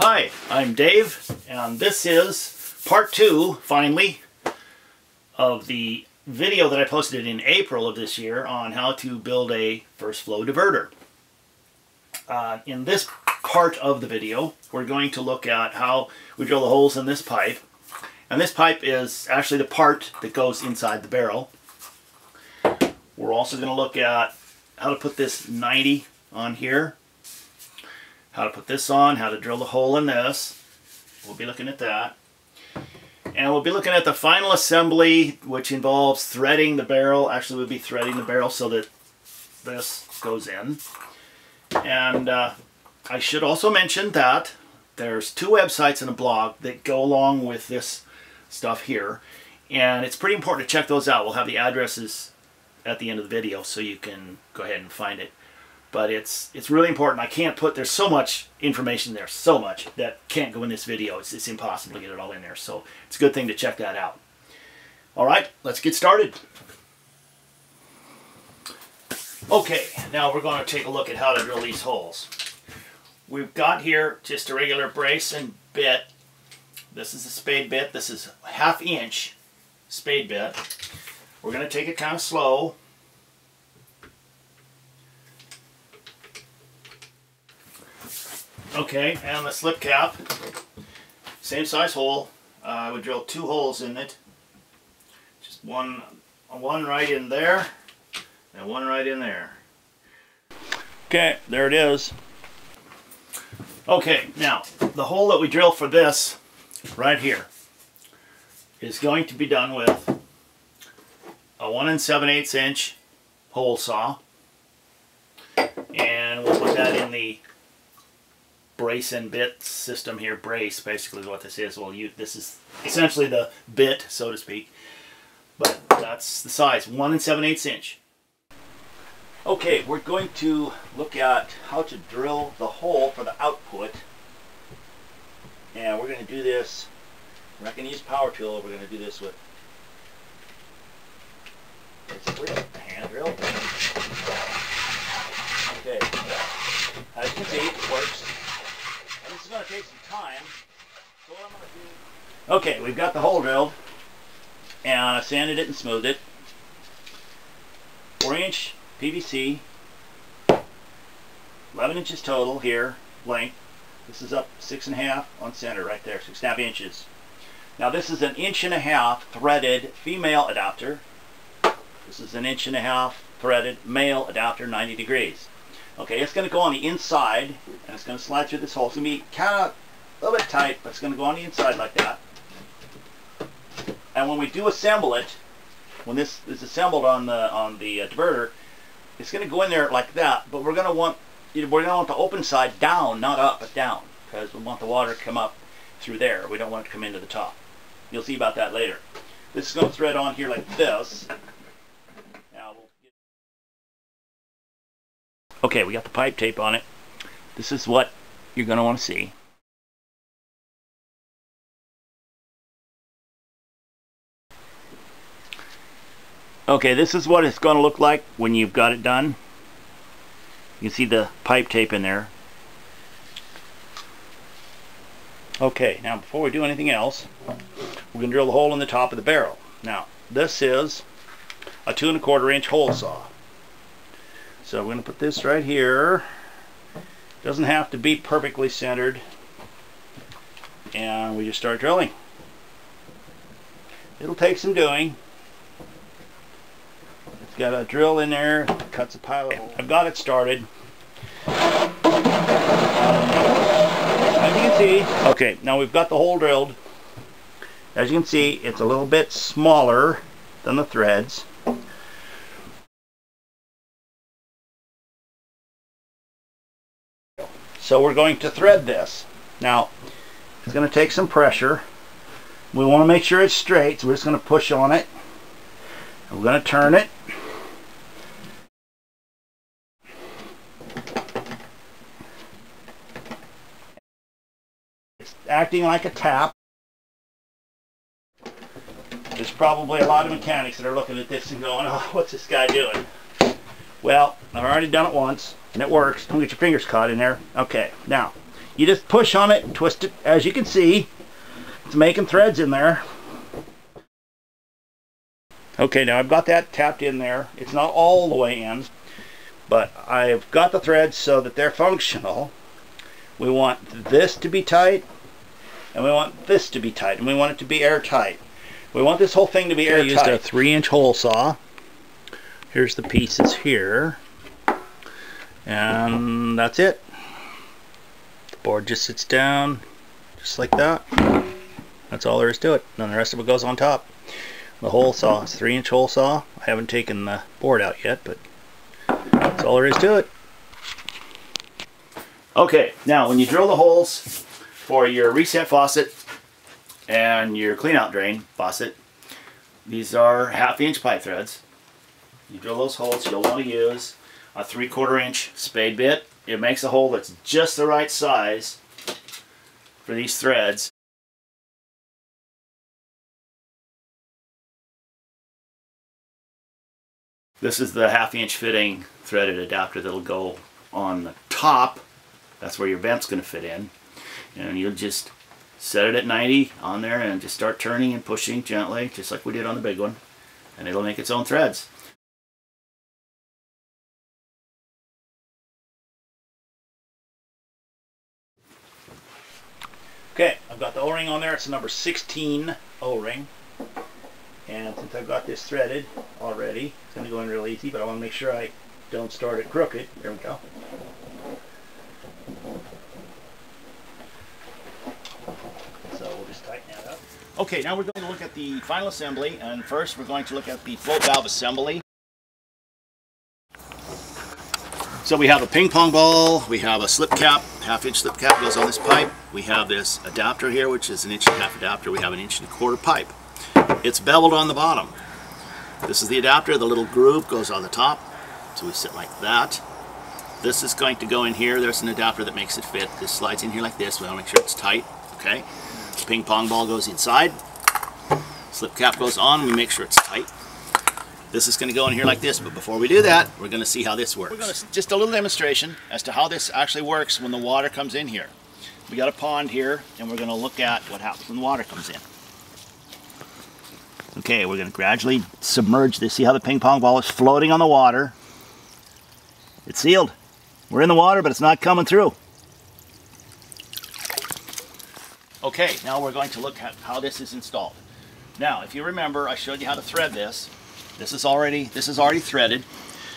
Hi, I'm Dave, and this is part two, finally, of the video that I posted in April of this year on how to build a first flow diverter. Uh, in this part of the video, we're going to look at how we drill the holes in this pipe. And this pipe is actually the part that goes inside the barrel. We're also going to look at how to put this 90 on here how to put this on, how to drill the hole in this. We'll be looking at that. And we'll be looking at the final assembly, which involves threading the barrel. Actually, we'll be threading the barrel so that this goes in. And uh, I should also mention that there's two websites and a blog that go along with this stuff here. And it's pretty important to check those out. We'll have the addresses at the end of the video so you can go ahead and find it but it's it's really important. I can't put there's so much information there, so much that can't go in this video. It's, it's impossible to get it all in there. So it's a good thing to check that out. All right, let's get started. Okay, now we're going to take a look at how to drill these holes. We've got here just a regular brace and bit. This is a spade bit. This is half inch spade bit. We're going to take it kind of slow. Okay, and the slip cap, same size hole. Uh, I would drill two holes in it. Just one, one right in there, and one right in there. Okay, there it is. Okay, now, the hole that we drill for this, right here, is going to be done with a 1 and 7 8 inch hole saw. And we'll put that in the brace and bit system here. Brace basically what this is. Well, you this is essentially the bit, so to speak. But that's the size, 1 and 7 eighths inch. Okay, we're going to look at how to drill the hole for the output. And we're going to do this, we're not going to use power tool, we're going to do this with basically a hand drill. Okay, as you can see, it works is going to take some time. So do... Okay, we've got the hole drilled. And I sanded it and smoothed it. 4 inch PVC. 11 inches total here, length. This is up six and a half on center right there, six and a half inches. Now this is an inch and a half threaded female adapter. This is an inch and a half threaded male adapter, 90 degrees. Okay, it's going to go on the inside, and it's going to slide through this hole. It's going to be kind of a little bit tight, but it's going to go on the inside like that. And when we do assemble it, when this is assembled on the on the uh, diverter, it's going to go in there like that. But we're going to want we're going to want the open side down, not up, but down, because we want the water to come up through there. We don't want it to come into the top. You'll see about that later. This is going to thread on here like this. Okay, we got the pipe tape on it. This is what you're going to want to see. Okay, this is what it's going to look like when you've got it done. You can see the pipe tape in there. Okay, now before we do anything else, we're going to drill a hole in the top of the barrel. Now, this is a two and a quarter inch hole saw. So we're going to put this right here. Doesn't have to be perfectly centered. And we just start drilling. It'll take some doing. It's got a drill in there, cuts a pile of I've got it started. Um, as you can see, okay, now we've got the hole drilled. As you can see, it's a little bit smaller than the threads. So we're going to thread this. Now, it's going to take some pressure. We want to make sure it's straight, so we're just going to push on it. We're going to turn it. It's acting like a tap. There's probably a lot of mechanics that are looking at this and going, oh, what's this guy doing? Well, I've already done it once and it works. Don't get your fingers caught in there. Okay, now you just push on it and twist it. As you can see, it's making threads in there. Okay, now I've got that tapped in there. It's not all the way in, but I've got the threads so that they're functional. We want this to be tight, and we want this to be tight, and we want it to be airtight. We want this whole thing to be airtight. I used a three inch hole saw. Here's the pieces here. And that's it. The board just sits down, just like that. That's all there is to it. Then the rest of it goes on top. The hole saw, it's three inch hole saw. I haven't taken the board out yet, but that's all there is to it. Okay, now when you drill the holes for your reset faucet and your clean out drain faucet, these are half inch pipe threads. You drill those holes, you'll want to use a three quarter inch spade bit. It makes a hole that's just the right size for these threads. This is the half inch fitting threaded adapter that'll go on the top. That's where your vent's going to fit in. And you'll just set it at 90 on there and just start turning and pushing gently, just like we did on the big one. And it'll make its own threads. Okay, I've got the O-ring on there. It's a number 16 O-ring. And since I've got this threaded already, it's going to go in real easy, but I want to make sure I don't start it crooked. There we go. So we'll just tighten that up. Okay, now we're going to look at the final assembly, and first we're going to look at the float valve assembly. So we have a ping pong ball, we have a slip cap, half inch slip cap goes on this pipe. We have this adapter here, which is an inch and a half adapter. We have an inch and a quarter pipe. It's beveled on the bottom. This is the adapter. The little groove goes on the top. So we sit like that. This is going to go in here. There's an adapter that makes it fit. This slides in here like this. We want to make sure it's tight. Okay. Ping pong ball goes inside. Slip cap goes on. We make sure it's tight. This is going to go in here like this, but before we do that, we're going to see how this works. We're going to just a little demonstration as to how this actually works when the water comes in here. We got a pond here, and we're going to look at what happens when the water comes in. Okay, we're going to gradually submerge this. See how the ping pong ball is floating on the water? It's sealed. We're in the water, but it's not coming through. Okay, now we're going to look at how this is installed. Now, if you remember, I showed you how to thread this. This is already this is already threaded.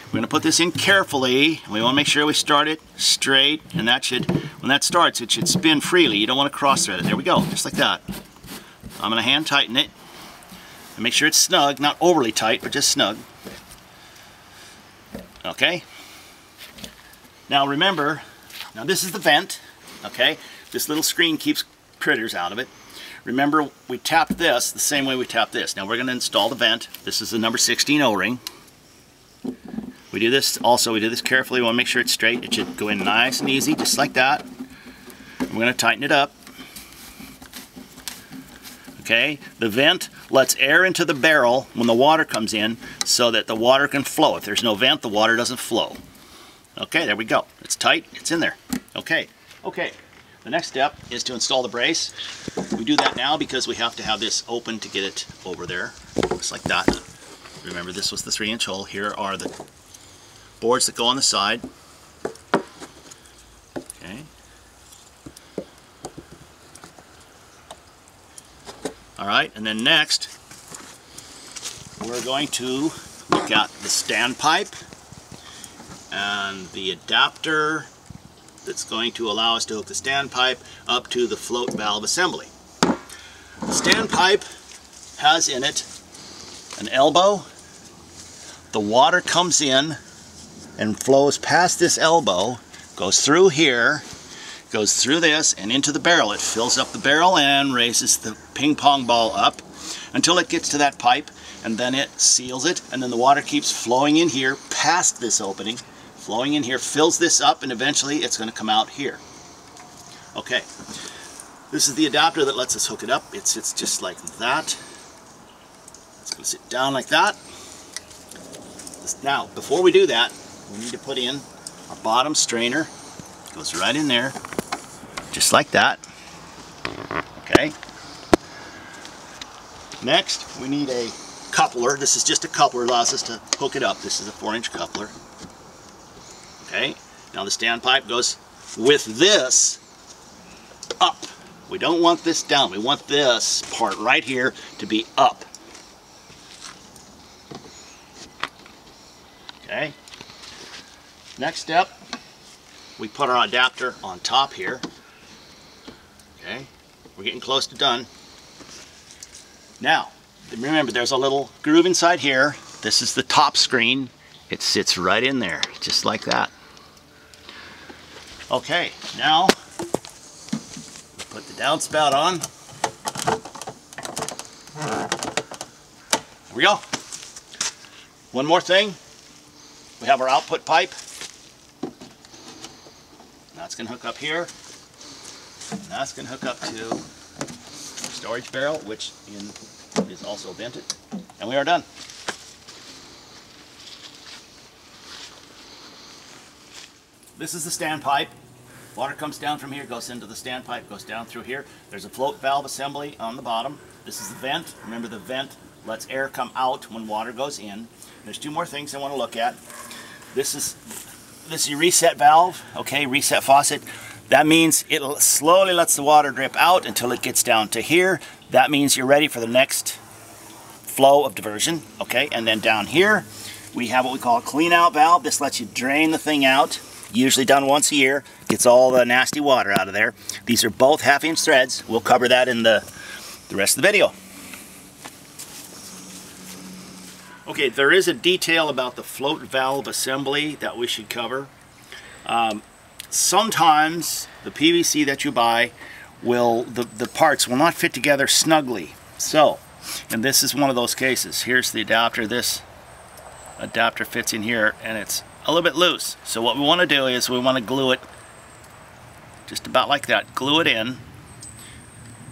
We're going to put this in carefully. We want to make sure we start it straight, and that should, when that starts, it should spin freely. You don't want to cross thread it. There we go, just like that. I'm going to hand tighten it. And make sure it's snug, not overly tight, but just snug. Okay. Now remember, now this is the vent, okay? This little screen keeps critters out of it. Remember, we tapped this the same way we tapped this. Now we're going to install the vent. This is the number 16 O-ring. We do this also, we do this carefully. We want to make sure it's straight. It should go in nice and easy, just like that. We're going to tighten it up. Okay, the vent lets air into the barrel when the water comes in so that the water can flow. If there's no vent, the water doesn't flow. Okay, there we go. It's tight, it's in there. Okay, okay. The next step is to install the brace. We do that now because we have to have this open to get it over there, just like that. Remember this was the three inch hole. Here are the boards that go on the side. Okay. All right, and then next, we're going to look at the standpipe and the adapter that's going to allow us to hook the standpipe up to the float valve assembly. The standpipe has in it an elbow. The water comes in and flows past this elbow, goes through here, goes through this and into the barrel. It fills up the barrel and raises the ping pong ball up until it gets to that pipe and then it seals it and then the water keeps flowing in here past this opening, flowing in here, fills this up and eventually it's going to come out here. Okay, this is the adapter that lets us hook it up. It sits just like that. It's going to sit down like that. Now, before we do that, we need to put in our bottom strainer. Goes right in there. just like that. Okay. Next, we need a coupler. This is just a coupler, allows us to hook it up. This is a 4-inch coupler. Okay. Now the standpipe goes with this up. We don't want this down. We want this part right here to be up. Okay. Next step, we put our adapter on top here. Okay. We're getting close to done. Now, remember there's a little groove inside here. This is the top screen. It sits right in there, just like that. Okay, now put the downspout on. Here we go. One more thing. We have our output pipe. That's going to hook up here. And that's going to hook up to storage barrel, which is also vented. And we are done. This is the standpipe. Water comes down from here, goes into the standpipe, goes down through here. There's a float valve assembly on the bottom. This is the vent. Remember the vent lets air come out when water goes in. There's two more things I want to look at. This is this is your reset valve, okay, reset faucet. That means it slowly lets the water drip out until it gets down to here. That means you're ready for the next flow of diversion, okay? And then down here, we have what we call a clean out valve. This lets you drain the thing out, usually done once a year. Gets all the nasty water out of there. These are both half inch threads. We'll cover that in the, the rest of the video. Okay, there is a detail about the float valve assembly that we should cover. Um, sometimes the PVC that you buy will, the, the parts will not fit together snugly. So, and this is one of those cases. Here's the adapter. This adapter fits in here and it's a little bit loose. So what we want to do is we want to glue it just about like that. Glue it in.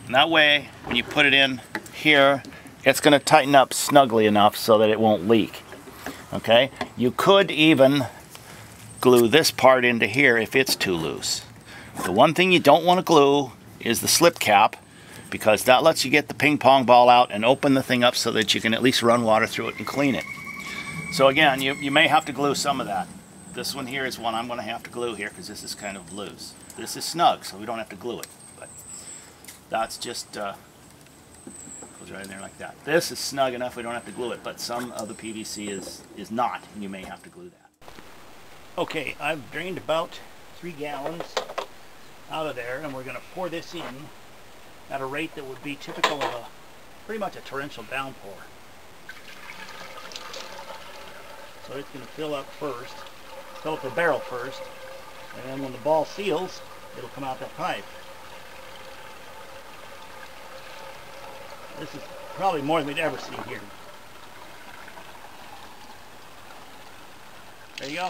And that way, when you put it in here, it's going to tighten up snugly enough so that it won't leak. Okay? You could even glue this part into here if it's too loose. The one thing you don't want to glue is the slip cap because that lets you get the ping pong ball out and open the thing up so that you can at least run water through it and clean it. So again, you, you may have to glue some of that. This one here is one I'm going to have to glue here because this is kind of loose. This is snug, so we don't have to glue it. But that's just uh, goes right in there like that. This is snug enough we don't have to glue it, but some of the PVC is, is not, and you may have to glue that. Okay, I've drained about three gallons out of there, and we're going to pour this in at a rate that would be typical of a pretty much a torrential downpour. So it's going to fill up first, fill up the barrel first, and then when the ball seals, it'll come out that pipe. This is probably more than we'd ever see here. There you go.